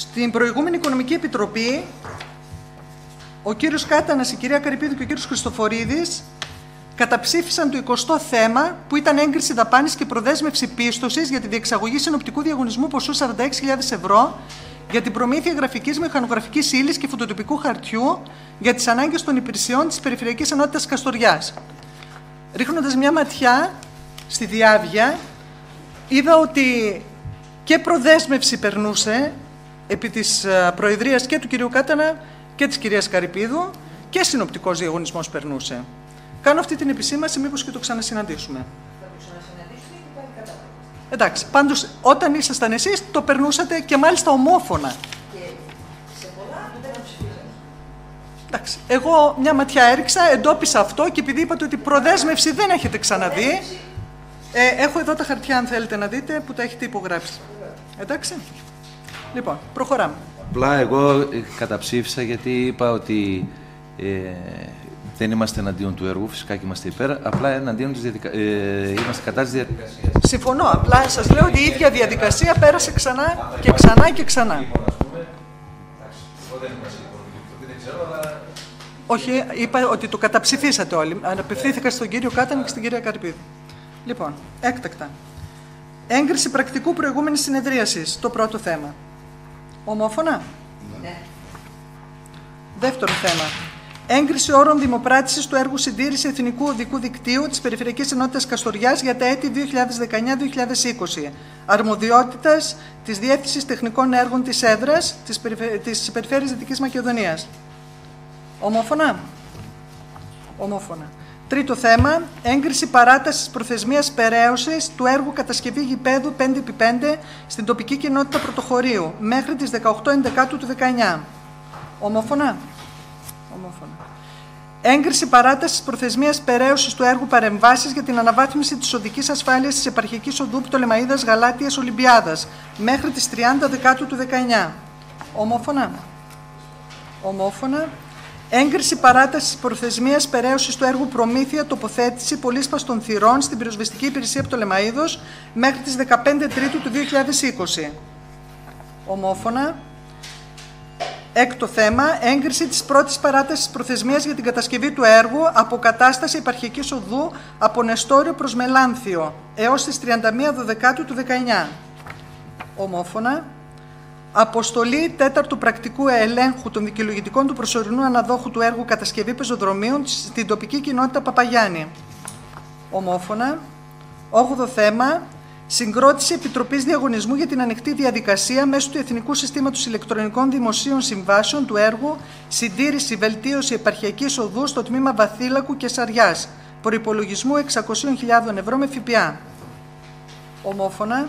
Στην προηγούμενη Οικονομική Επιτροπή, ο κύριος Κάτανας, η κυρία Καρυπίδου και ο κύριος Χριστοφορίδης καταψήφισαν το 20ο θέμα που ήταν έγκριση δαπάνης και προδέσμευση πίστοσης για τη διεξαγωγή συνοπτικού διαγωνισμού ποσού 46.000 ευρώ για την προμήθεια γραφικής μηχανογραφικής ύλης και φωτοτυπικού χαρτιού για τις ανάγκες των υπηρεσιών της Περιφερειακής Ενότητας Καστοριάς. Ρίχνοντας μια ματιά στη διάβια, είδα ότι και προδέσμευση περνούσε επί της ε, Προεδρίας και του κυρίου Κάτανα και της κυρίας Καρυπίδου και συνοπτικός διαγωνισμός περνούσε. Κάνω αυτή την επισήμαση, μήπως και το ξανασυναντήσουμε. Θα το ξανασυναντήσουμε ή θα υπάρχει κατά. Εντάξει, πάντως όταν ήσασταν εσείς το περνούσατε και μάλιστα ομόφωνα. Και σε πολλά δεν το ψηφίζαμε. Εντάξει, εγώ μια ματιά έριξα, εντόπισα αυτό και επειδή είπατε ότι προδέσμευση δεν έχετε ξαναδεί, ε, έχω εδώ τα χαρτιά αν θέλετε να δείτε που τα έχετε υπογράψει. Εντάξει. Λοιπόν, προχωράμε. Απλά εγώ ε, καταψήφισα γιατί είπα ότι ε, δεν είμαστε εναντίον του έργου, φυσικά και είμαστε υπέρ, απλά εναντίον της διαδικα... ε, είμαστε κατά της διαδικασίας. Συμφωνώ. Απλά σας λέω ότι η ίδια διαδικασία πέρασε ξανά και ξανά και ξανά. Όχι, είπα ότι το καταψηφίσατε όλοι. Απευθύνθηκα στον κύριο Κάτανη και στην κυρία Καρπίδη. Λοιπόν, έκτακτα. Έγκριση πρακτικού προηγούμενης συνεδρίασης. Το πρώτο θέμα. Ομόφωνα; Ναι. Δεύτερο θέμα. Έγκριση όρων δημοπράτησης του έργου συντήρησης Εθνικού Οδικού Δικτύου της Περιφερειακής Ενότητας Καστοριάς για τα έτη 2019-2020. Αρμοδιότητας της Διεύθυνσης Τεχνικών Έργων της ΕΔΡΑΣ της, Περιφε... της Περιφέρειας Δυτικής Μακεδονίας. Ομόφωνα; Ομόφωνα. Τρίτο θέμα, έγκριση παράτασης προθεσμίας περαίωσης του έργου κατασκευή γηπέδου 5x5 στην τοπική κοινότητα Πρωτοχωρίου μέχρι τις 18 Ενδεκάτου του 19. Ομόφωνα; Ομόφωνα. Έγκριση παράτασης προθεσμίας περαίωσης του έργου παρεμβάσεις για την αναβάθμιση της οδικής ασφάλειας της επαρχιακή οδού Πτολεμαίδα Γαλάτιας Ολυμπιάδας μέχρι τις 30 Δεκάτου του 19. Ομόφωνα; Ομόφωνα. Έγκριση παράτασης προθεσμίας περαίωσης του έργου Προμήθεια Τοποθέτηση Πολύσπαστων Θυρών στην πυροσβεστική υπηρεσία Πτολεμαίδο μέχρι τις 15 Τρίτου του 2020. Ομόφωνα. Έκτο θέμα, έγκριση της πρώτης παράτασης προθεσμίας για την κατασκευή του έργου αποκατάσταση επαρχιακής οδού από Νεστόριο προς Μελάνθιο έως τις 31 Δεκάτου του 19. Ομόφωνα. Αποστολή τέταρτου πρακτικού ελέγχου των δικαιολογητικών του προσωρινού αναδόχου του έργου κατασκευή πεζοδρομίων στην τοπική κοινότητα Παπαγιάννη. Ομόφωνα. Όγδο θέμα. Συγκρότηση Επιτροπής Διαγωνισμού για την ανοιχτή διαδικασία μέσω του Εθνικού Συστήματος Ηλεκτρονικών Δημοσίων Συμβάσεων του έργου Συντήρηση Βελτίωση Επαρχιακής Οδού στο τμήμα Βαθύλακου και Σαριάς. Προπολογισμού 600.000 ευρώ με ΦΠΑ. Ομόφωνα.